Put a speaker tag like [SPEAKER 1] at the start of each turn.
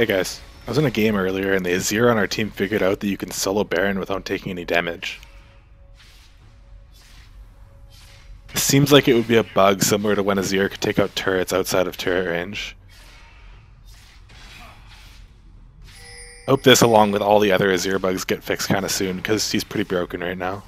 [SPEAKER 1] Hey guys, I was in a game earlier and the Azir on our team figured out that you can solo Baron without taking any damage. It seems like it would be a bug similar to when Azir could take out turrets outside of turret range. Hope this along with all the other Azir bugs get fixed kinda soon, because he's pretty broken right now.